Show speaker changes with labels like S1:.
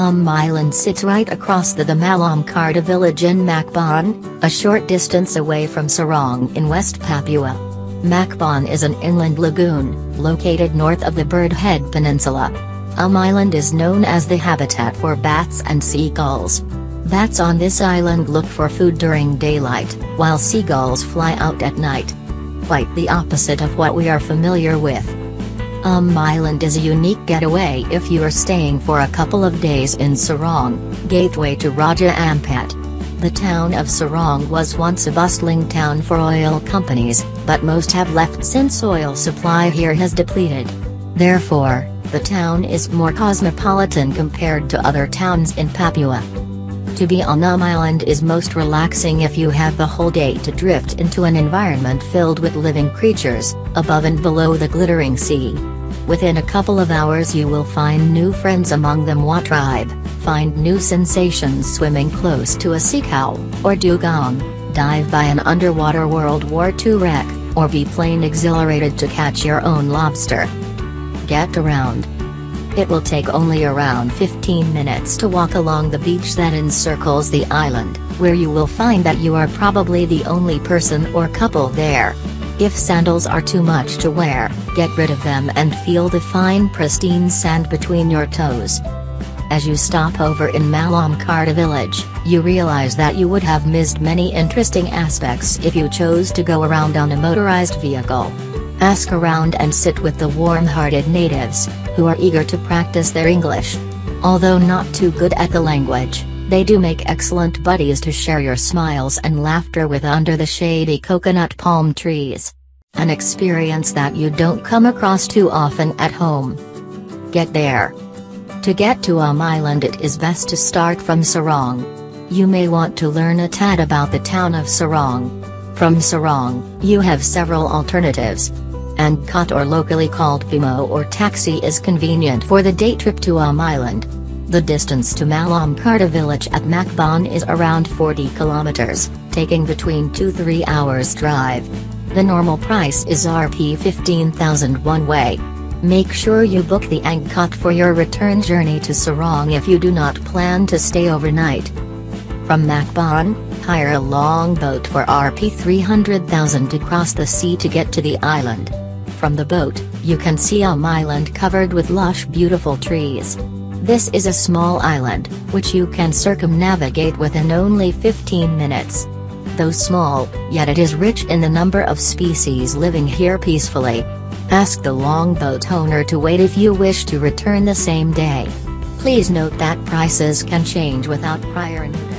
S1: Um Island sits right across the Damalam Karta village in Makbon, a short distance away from Sorong in West Papua. Makbon is an inland lagoon, located north of the Bird Head Peninsula. Um Island is known as the habitat for bats and seagulls. Bats on this island look for food during daylight, while seagulls fly out at night. Quite the opposite of what we are familiar with. Um Island is a unique getaway if you are staying for a couple of days in Sorong, gateway to Raja Ampat. The town of Sorong was once a bustling town for oil companies, but most have left since oil supply here has depleted. Therefore, the town is more cosmopolitan compared to other towns in Papua. To be on Um Island is most relaxing if you have the whole day to drift into an environment filled with living creatures, above and below the glittering sea. Within a couple of hours you will find new friends among the Moi tribe, find new sensations swimming close to a sea cow, or dugong, dive by an underwater World War II wreck, or be plain exhilarated to catch your own lobster. Get around. It will take only around 15 minutes to walk along the beach that encircles the island, where you will find that you are probably the only person or couple there. If sandals are too much to wear, get rid of them and feel the fine pristine sand between your toes. As you stop over in Malaumkarta village, you realize that you would have missed many interesting aspects if you chose to go around on a motorized vehicle. Ask around and sit with the warm-hearted natives, who are eager to practice their English. Although not too good at the language, they do make excellent buddies to share your smiles and laughter with under the shady coconut palm trees. An experience that you don't come across too often at home. Get there. To get to Um Island it is best to start from Sorong. You may want to learn a tad about the town of Sorong. From Sorong, you have several alternatives. Angkot or locally called Pimo or taxi is convenient for the day trip to Um Island. The distance to Malaumkarta village at Makbon is around 40 kilometers, taking between 2-3 hours drive. The normal price is Rp 15,000 one way. Make sure you book the Angkot for your return journey to Sorong if you do not plan to stay overnight. From Makbon, hire a long boat for Rp 300,000 to cross the sea to get to the island. From the boat, you can see Um Island covered with lush beautiful trees. This is a small island, which you can circumnavigate within only 15 minutes. Though small, yet it is rich in the number of species living here peacefully. Ask the longboat owner to wait if you wish to return the same day. Please note that prices can change without prior notice.